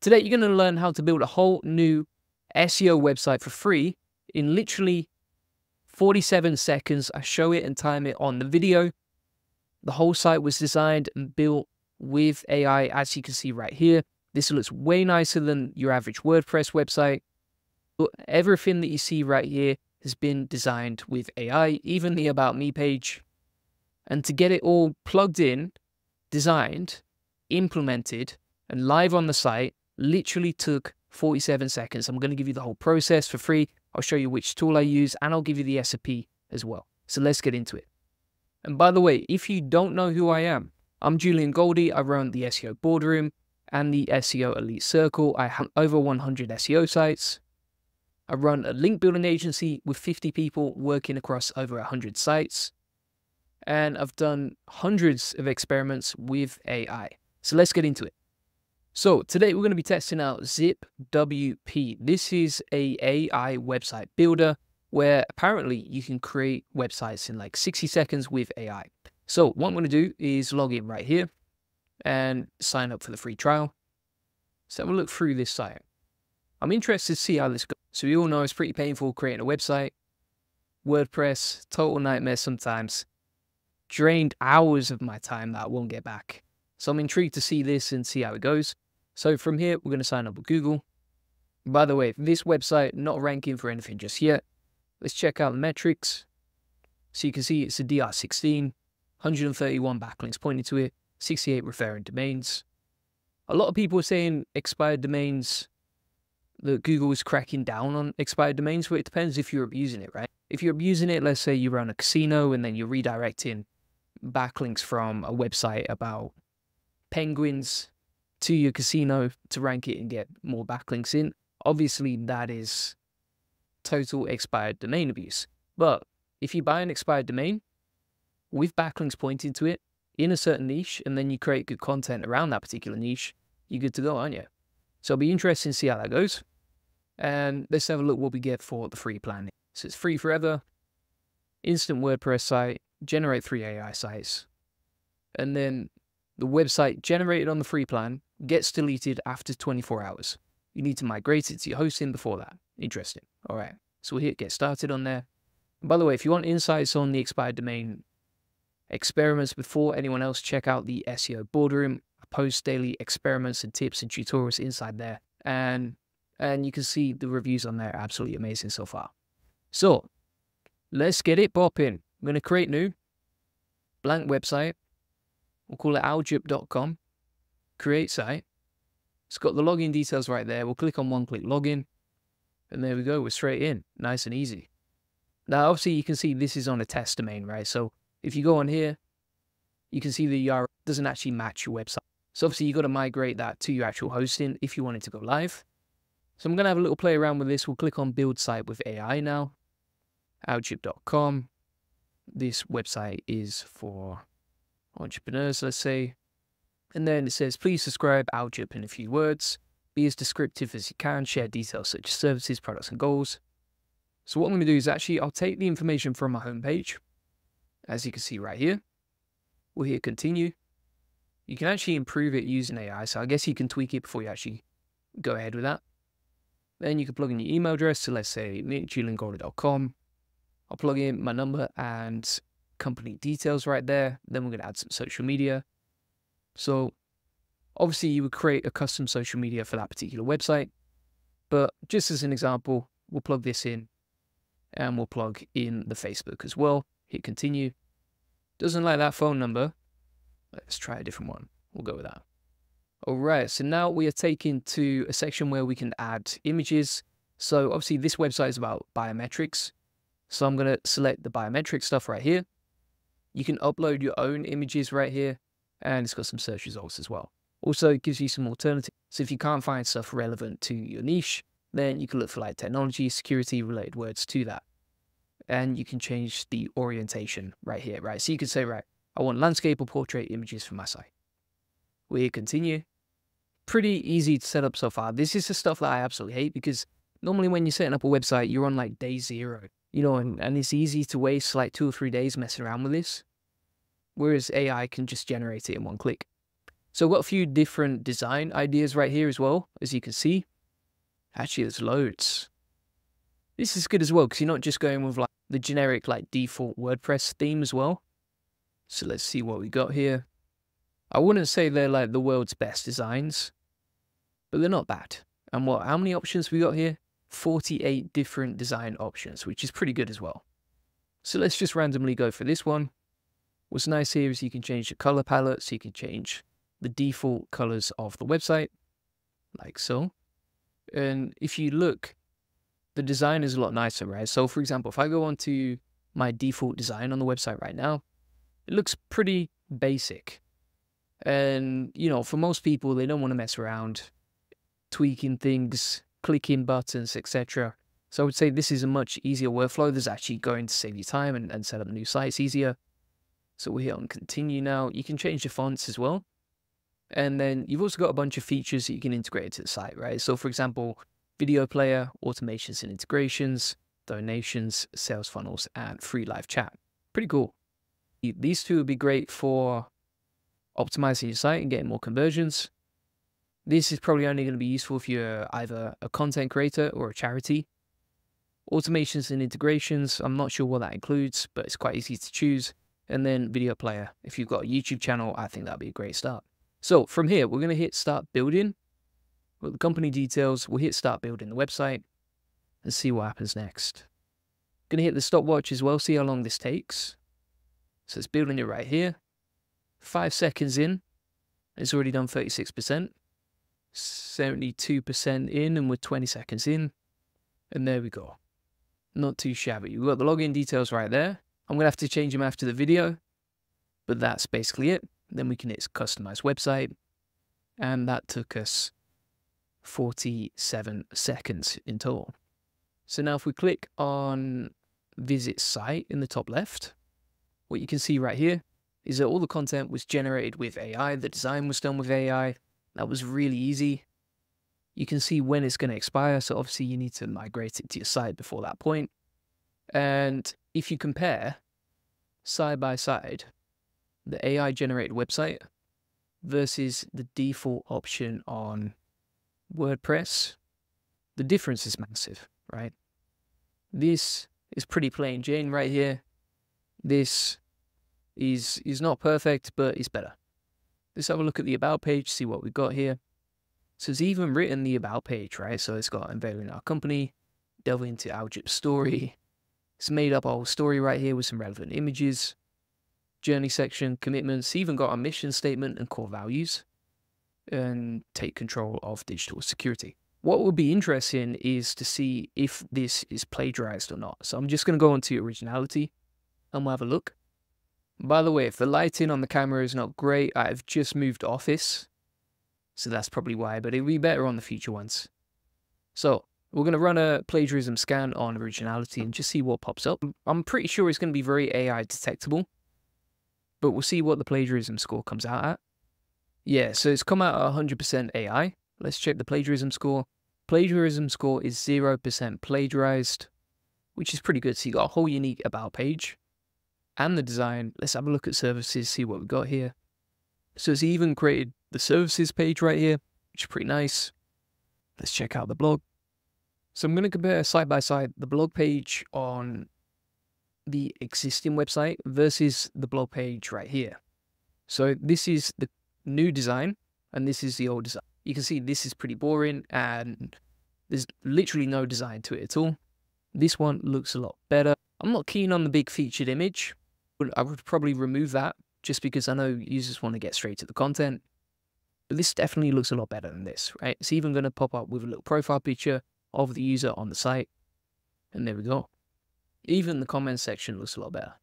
Today, you're going to learn how to build a whole new SEO website for free in literally 47 seconds. I show it and time it on the video. The whole site was designed and built with AI, as you can see right here. This looks way nicer than your average WordPress website. But everything that you see right here has been designed with AI, even the About Me page. And to get it all plugged in, designed, implemented, and live on the site literally took 47 seconds. I'm going to give you the whole process for free. I'll show you which tool I use and I'll give you the SOP as well. So let's get into it. And by the way, if you don't know who I am, I'm Julian Goldie. I run the SEO Boardroom and the SEO Elite Circle. I have over 100 SEO sites. I run a link building agency with 50 people working across over 100 sites. And I've done hundreds of experiments with AI. So let's get into it. So today we're going to be testing out ZipWP. This is a AI website builder where apparently you can create websites in like 60 seconds with AI. So what I'm going to do is log in right here and sign up for the free trial. So a look through this site. I'm interested to see how this goes. So we all know it's pretty painful creating a website. WordPress, total nightmare sometimes. Drained hours of my time that I won't get back. So I'm intrigued to see this and see how it goes. So from here, we're going to sign up with Google. By the way, this website not ranking for anything just yet. Let's check out the metrics. So you can see it's a DR16, 131 backlinks pointing to it, 68 referring domains. A lot of people are saying expired domains, that Google is cracking down on expired domains, but it depends if you're abusing it, right? If you're abusing it, let's say you run a casino and then you're redirecting backlinks from a website about penguins to your casino to rank it and get more backlinks in. Obviously, that is total expired domain abuse. But if you buy an expired domain with backlinks pointing to it in a certain niche, and then you create good content around that particular niche, you're good to go, aren't you? So it'll be interesting to see how that goes. And let's have a look what we get for the free plan. So it's free forever, instant WordPress site, generate three AI sites, and then the website generated on the free plan gets deleted after 24 hours. You need to migrate it to your hosting before that. Interesting. All right. So we'll hit get started on there. By the way, if you want insights on the expired domain experiments before anyone else, check out the SEO Boardroom. I post daily experiments and tips and tutorials inside there. And and you can see the reviews on there absolutely amazing so far. So let's get it popping. I'm going to create new blank website. We'll call it owljip.com. Create site. It's got the login details right there. We'll click on one click login. And there we go. We're straight in. Nice and easy. Now, obviously, you can see this is on a test domain, right? So if you go on here, you can see the URL doesn't actually match your website. So obviously, you've got to migrate that to your actual hosting if you want it to go live. So I'm going to have a little play around with this. We'll click on build site with AI now. Owljip.com. This website is for entrepreneurs, let's say. And then it says, please subscribe Owljip in a few words. Be as descriptive as you can. Share details such as services, products, and goals. So what I'm going to do is actually, I'll take the information from my homepage, as you can see right here. We'll hit continue. You can actually improve it using AI, so I guess you can tweak it before you actually go ahead with that. Then you can plug in your email address, so let's say juliangoldie.com. I'll plug in my number and company details right there. Then we're going to add some social media. So obviously you would create a custom social media for that particular website. But just as an example, we'll plug this in and we'll plug in the Facebook as well. Hit continue. Doesn't like that phone number. Let's try a different one. We'll go with that. All right, so now we are taken to a section where we can add images. So obviously this website is about biometrics. So I'm going to select the biometric stuff right here. You can upload your own images right here and it's got some search results as well. Also, it gives you some alternatives. So if you can't find stuff relevant to your niche, then you can look for like technology, security related words to that. And you can change the orientation right here, right? So you can say, right, I want landscape or portrait images for my site. We continue. Pretty easy to set up so far. This is the stuff that I absolutely hate because normally when you're setting up a website, you're on like day zero, you know, and, and it's easy to waste like two or three days messing around with this whereas AI can just generate it in one click. So I've got a few different design ideas right here as well, as you can see. Actually, there's loads. This is good as well because you're not just going with like the generic like default WordPress theme as well. So let's see what we got here. I wouldn't say they're like the world's best designs, but they're not bad. And what, how many options we got here? 48 different design options, which is pretty good as well. So let's just randomly go for this one. What's nice here is you can change the color palette, so you can change the default colors of the website, like so. And if you look, the design is a lot nicer, right? So for example, if I go onto my default design on the website right now, it looks pretty basic. And, you know, for most people, they don't want to mess around tweaking things, clicking buttons, etc. So I would say this is a much easier workflow. This is actually going to save you time and, and set up new sites easier. So we hit on continue now. You can change the fonts as well. And then you've also got a bunch of features that you can integrate into the site, right? So for example, video player, automations and integrations, donations, sales funnels, and free live chat. Pretty cool. These two would be great for optimizing your site and getting more conversions. This is probably only going to be useful if you're either a content creator or a charity. Automations and integrations, I'm not sure what that includes, but it's quite easy to choose. And then video player. If you've got a YouTube channel, I think that'd be a great start. So from here, we're going to hit start building. With the company details, we'll hit start building the website and see what happens next. Going to hit the stopwatch as well, see how long this takes. So it's building it right here. Five seconds in, it's already done 36%. 72% in and we're 20 seconds in. And there we go. Not too shabby. We've got the login details right there. I'm going to have to change them after the video. But that's basically it. Then we can hit customize website. And that took us 47 seconds in total. So now if we click on visit site in the top left, what you can see right here is that all the content was generated with AI. The design was done with AI. That was really easy. You can see when it's going to expire. So obviously you need to migrate it to your site before that point. And if you compare side by side, the AI generated website versus the default option on WordPress, the difference is massive, right? This is pretty plain Jane right here. This is is not perfect, but it's better. Let's have a look at the about page, see what we've got here. So it's even written the about page, right? So it's got unveiling our company, delving into our story. It's made up our whole story right here with some relevant images, journey section, commitments, even got a mission statement and core values, and take control of digital security. What would be interesting is to see if this is plagiarized or not. So I'm just going to go into originality and we'll have a look. By the way, if the lighting on the camera is not great, I've just moved office. So that's probably why, but it'll be better on the future ones. So we're going to run a plagiarism scan on originality and just see what pops up. I'm pretty sure it's going to be very AI detectable, but we'll see what the plagiarism score comes out at. Yeah, so it's come out at 100% AI. Let's check the plagiarism score. Plagiarism score is 0% plagiarized, which is pretty good. So you got a whole unique about page and the design. Let's have a look at services, see what we've got here. So it's even created the services page right here, which is pretty nice. Let's check out the blog. So I'm going to compare side by side the blog page on the existing website versus the blog page right here. So this is the new design and this is the old design. You can see this is pretty boring and there's literally no design to it at all. This one looks a lot better. I'm not keen on the big featured image, I would probably remove that just because I know users want to get straight to the content. But this definitely looks a lot better than this, right? It's even going to pop up with a little profile picture of the user on the site. And there we go. Even the comments section looks a lot better.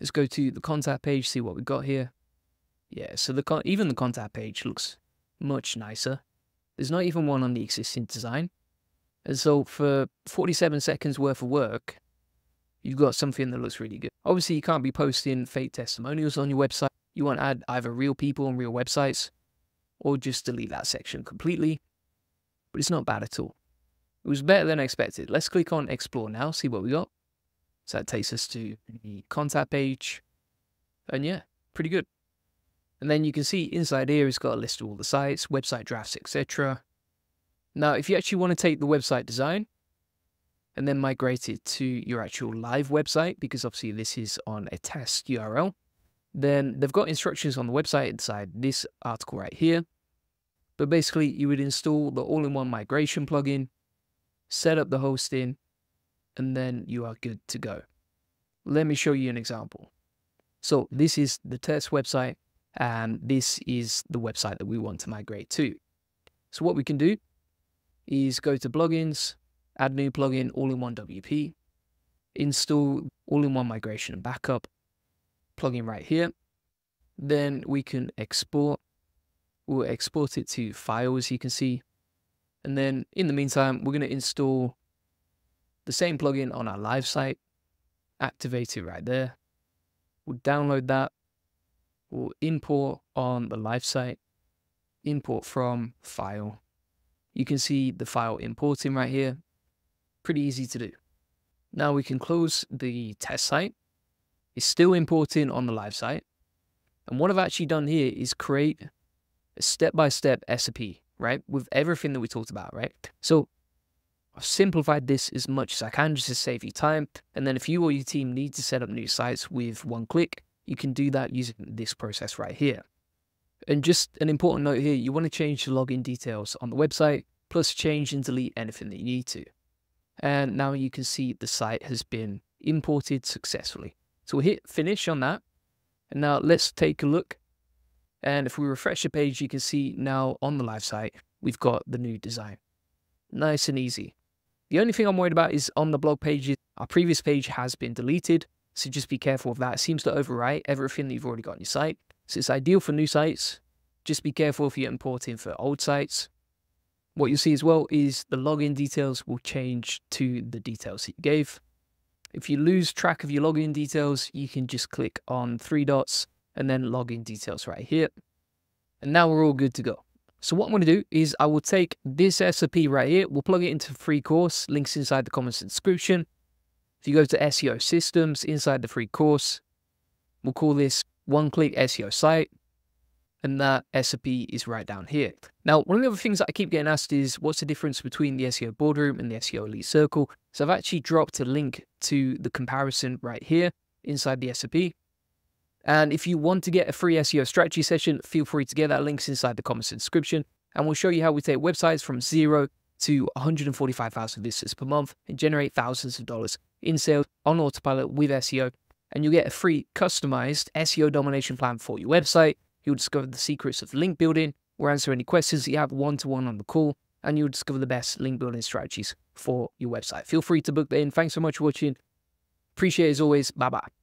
Let's go to the contact page, see what we got here. Yeah, so the even the contact page looks much nicer. There's not even one on the existing design. And so for 47 seconds worth of work, you've got something that looks really good. Obviously, you can't be posting fake testimonials on your website. You want to add either real people on real websites or just delete that section completely. But it's not bad at all. It was better than expected. Let's click on explore now, see what we got. So that takes us to the contact page. And yeah, pretty good. And then you can see inside here, it's got a list of all the sites, website drafts, etc. Now, if you actually want to take the website design and then migrate it to your actual live website, because obviously this is on a test URL, then they've got instructions on the website inside this article right here. But basically, you would install the all-in-one migration plugin, set up the hosting, and then you are good to go. Let me show you an example. So this is the test website and this is the website that we want to migrate to. So what we can do is go to plugins, add new plugin, all-in-one WP, install all-in-one migration and backup, plugin right here. Then we can export. We'll export it to files, you can see. And then in the meantime, we're going to install the same plugin on our live site, activate it right there. We'll download that we'll import on the live site, import from file. You can see the file importing right here. Pretty easy to do. Now we can close the test site. It's still importing on the live site. And what I've actually done here is create a step-by-step -step SOP, right? With everything that we talked about, right? So I've simplified this as much as I can just to save you time. And then if you or your team need to set up new sites with one click, you can do that using this process right here. And just an important note here, you want to change the login details on the website, plus change and delete anything that you need to. And now you can see the site has been imported successfully. So we'll hit finish on that. And now let's take a look. And if we refresh the page, you can see now on the live site, we've got the new design. Nice and easy. The only thing I'm worried about is on the blog pages, our previous page has been deleted. So just be careful of that. It seems to overwrite everything that you've already got on your site. So it's ideal for new sites. Just be careful if you're importing for old sites. What you'll see as well is the login details will change to the details that you gave. If you lose track of your login details, you can just click on three dots and then login details right here. And now we're all good to go. So what I'm going to do is I will take this SOP right here, we'll plug it into free course, links inside the comments description. If you go to SEO systems inside the free course, we'll call this one click SEO site. And that SOP is right down here. Now, one of the other things that I keep getting asked is what's the difference between the SEO boardroom and the SEO elite circle? So I've actually dropped a link to the comparison right here inside the SOP. And if you want to get a free SEO strategy session, feel free to get that links inside the comments description. And we'll show you how we take websites from zero to 145,000 visitors per month and generate thousands of dollars in sales on autopilot with SEO. And you'll get a free customized SEO domination plan for your website. You'll discover the secrets of link building. We'll answer any questions you have one to one on the call. And you'll discover the best link building strategies for your website. Feel free to book that in. Thanks so much for watching. Appreciate it as always. Bye bye.